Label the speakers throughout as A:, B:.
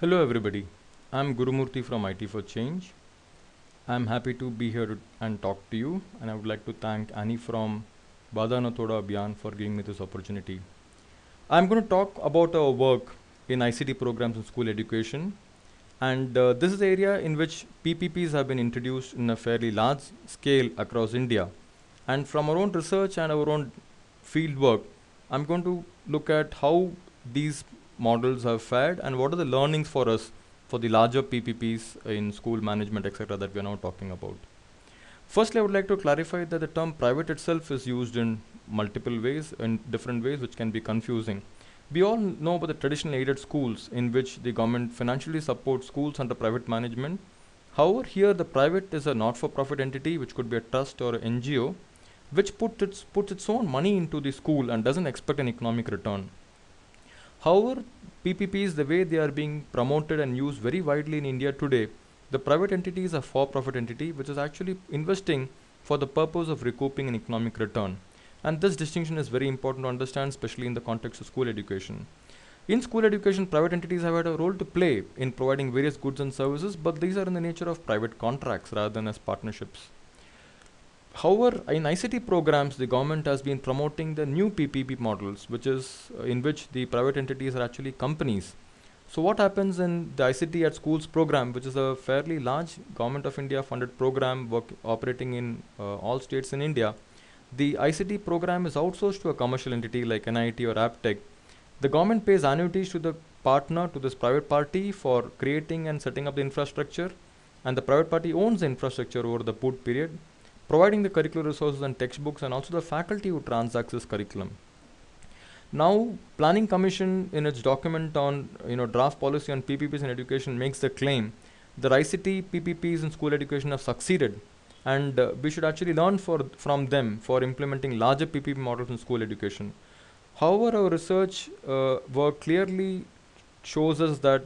A: Hello everybody, I'm Gurumurthy from IT for Change. I'm happy to be here and talk to you and I would like to thank Annie from Wada Na Todo Abhiyan for giving me this opportunity. I'm going to talk about our work in ICT programs in school education and uh, this is the area in which PPPs have been introduced in a fairly large scale across India. And from our own research and our own field work, I'm going to look at how these models have fared and what are the learnings for us for the larger PPPs in school management, etc., that we are now talking about. Firstly, I would like to clarify that the term private itself is used in multiple ways, in different ways, which can be confusing. We all know about the traditional aided schools in which the government financially supports schools under private management. However, here the private is a not-for-profit entity, which could be a trust or an NGO, which put its, puts its own money into the school and doesn't expect an economic return. However, PPPs, the way they are being promoted and used very widely in India today, the private entity is a for-profit entity which is actually investing for the purpose of recouping an economic return. And this distinction is very important to understand, especially in the context of school education. In school education, private entities have had a role to play in providing various goods and services, but these are in the nature of private contracts rather than as partnerships. However, in ICT programs, the government has been promoting the new PPP models, which is uh, in which the private entities are actually companies. So what happens in the ICT at schools program, which is a fairly large government of India funded program work, operating in uh, all states in India, the ICT program is outsourced to a commercial entity like NIIT or Aptech. The government pays annuities to the partner, to this private party for creating and setting up the infrastructure and the private party owns the infrastructure over the put period, providing the curricular resources and textbooks and also the faculty who transacts this curriculum. Now, Planning Commission in its document on you know draft policy on PPPs in education makes the claim that ICT PPPs in school education have succeeded and uh, we should actually learn for, from them for implementing larger PPP models in school education. However, our research uh, work clearly shows us that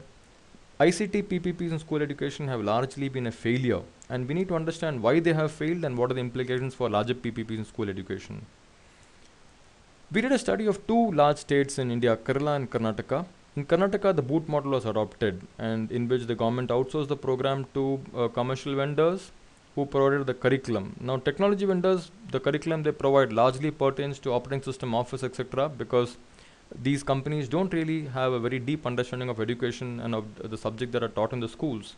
A: ICT PPPs in school education have largely been a failure and we need to understand why they have failed and what are the implications for larger PPPs in school education. We did a study of two large states in India, Kerala and Karnataka. In Karnataka, the boot model was adopted and in which the government outsourced the program to uh, commercial vendors who provided the curriculum. Now technology vendors, the curriculum they provide largely pertains to operating system office etc. because these companies don't really have a very deep understanding of education and of the subject that are taught in the schools.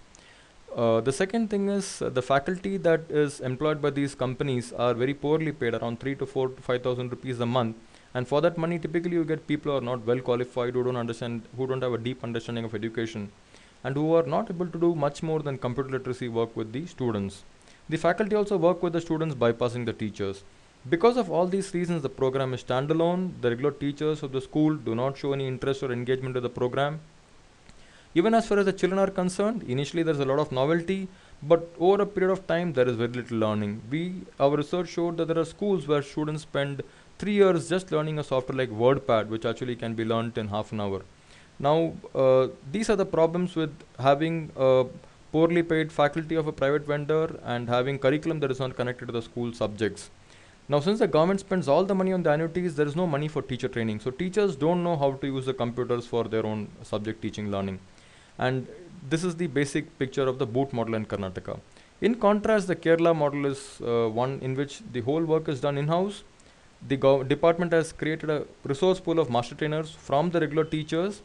A: Uh, the second thing is uh, the faculty that is employed by these companies are very poorly paid around 3 to 4 to 5000 rupees a month and for that money typically you get people who are not well qualified who don't understand who don't have a deep understanding of education and who are not able to do much more than computer literacy work with the students. The faculty also work with the students bypassing the teachers. Because of all these reasons, the program is standalone. The regular teachers of the school do not show any interest or engagement with the program. Even as far as the children are concerned, initially there's a lot of novelty, but over a period of time, there is very little learning. We, our research showed that there are schools where students spend three years just learning a software like WordPad, which actually can be learned in half an hour. Now, uh, these are the problems with having a poorly paid faculty of a private vendor and having curriculum that is not connected to the school subjects. Now, since the government spends all the money on the annuities, there is no money for teacher training. So teachers don't know how to use the computers for their own subject teaching learning. And this is the basic picture of the boot model in Karnataka. In contrast, the Kerala model is uh, one in which the whole work is done in-house. The department has created a resource pool of master trainers from the regular teachers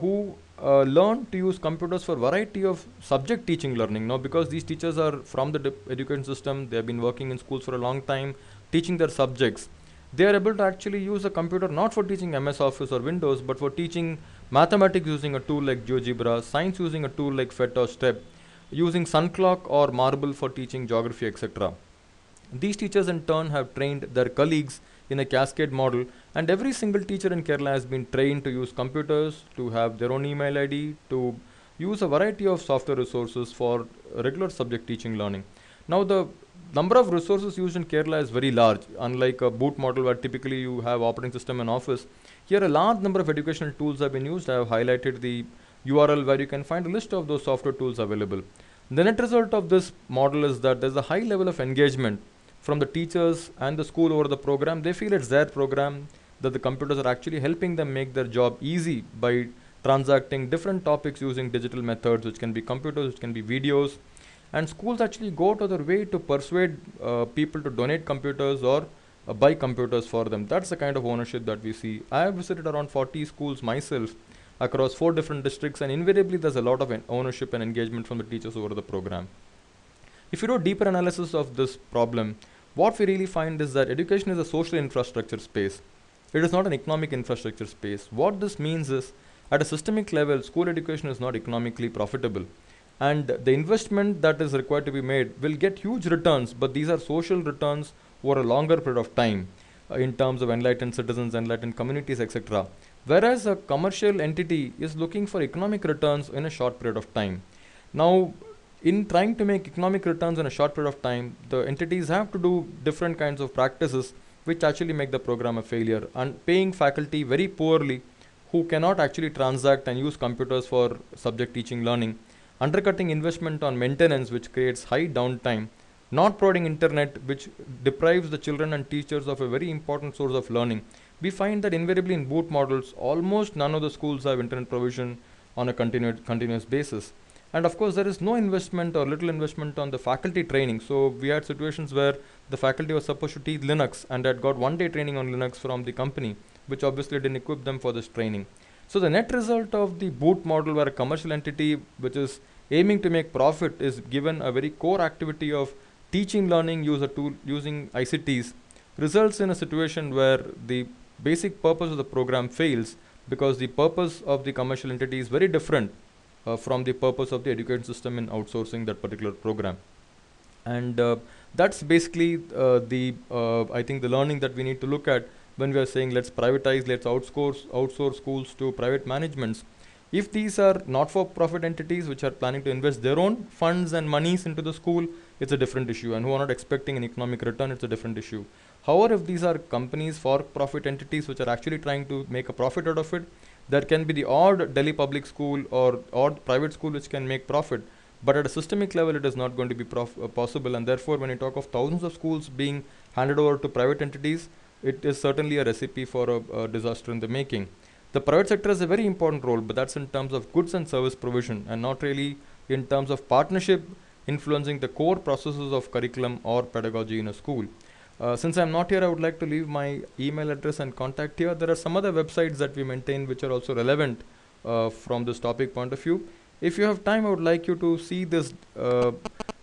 A: who uh, learn to use computers for variety of subject teaching learning. Now because these teachers are from the education system they have been working in schools for a long time teaching their subjects they are able to actually use a computer not for teaching ms office or windows but for teaching mathematics using a tool like geogebra science using a tool like phet or step using sunclock or marble for teaching geography etc these teachers in turn have trained their colleagues in a cascade model and every single teacher in Kerala has been trained to use computers, to have their own email ID, to use a variety of software resources for regular subject teaching learning. Now the number of resources used in Kerala is very large, unlike a boot model where typically you have operating system and office. Here a large number of educational tools have been used. I have highlighted the URL where you can find a list of those software tools available. The net result of this model is that there's a high level of engagement from the teachers and the school over the program, they feel it's their program that the computers are actually helping them make their job easy by transacting different topics using digital methods, which can be computers, which can be videos. And schools actually go to their way to persuade uh, people to donate computers or uh, buy computers for them. That's the kind of ownership that we see. I have visited around 40 schools myself across four different districts, and invariably there's a lot of ownership and engagement from the teachers over the program. If you do deeper analysis of this problem, what we really find is that education is a social infrastructure space. It is not an economic infrastructure space. What this means is, at a systemic level, school education is not economically profitable. And the investment that is required to be made will get huge returns, but these are social returns over a longer period of time uh, in terms of enlightened citizens, enlightened communities, etc. Whereas a commercial entity is looking for economic returns in a short period of time. Now, in trying to make economic returns in a short period of time, the entities have to do different kinds of practices which actually make the program a failure and paying faculty very poorly who cannot actually transact and use computers for subject teaching learning, undercutting investment on maintenance which creates high downtime, not providing internet which deprives the children and teachers of a very important source of learning. We find that invariably in boot models, almost none of the schools have internet provision on a continued, continuous basis and of course there is no investment or little investment on the faculty training. So we had situations where the faculty was supposed to teach linux and had got one day training on linux from the company which obviously didn't equip them for this training. So the net result of the boot model where a commercial entity which is aiming to make profit is given a very core activity of teaching learning user tool using icts results in a situation where the basic purpose of the program fails because the purpose of the commercial entity is very different from the purpose of the education system in outsourcing that particular program. And uh, that's basically uh, the uh, I think the learning that we need to look at when we are saying let's privatize let's outsource outsource schools to private managements. If these are not-for-profit entities which are planning to invest their own funds and monies into the school it's a different issue. And who are not expecting an economic return it's a different issue. However if these are companies for-profit entities which are actually trying to make a profit out of it there can be the odd Delhi public school or odd private school which can make profit but at a systemic level it is not going to be uh, possible. And therefore when you talk of thousands of schools being handed over to private entities it is certainly a recipe for a, a disaster in the making. The private sector has a very important role but that's in terms of goods and service provision and not really in terms of partnership influencing the core processes of curriculum or pedagogy in a school uh, since I'm not here, I would like to leave my email address and contact here. There are some other websites that we maintain which are also relevant uh, from this topic point of view. If you have time, I would like you to see this uh,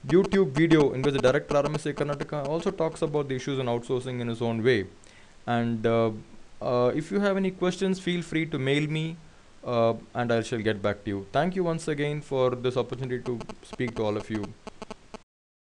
A: YouTube video in which the director RMSA Karnataka also talks about the issues in outsourcing in his own way. And uh, uh, if you have any questions, feel free to mail me uh, and I shall get back to you. Thank you once again for this opportunity to speak to all of you.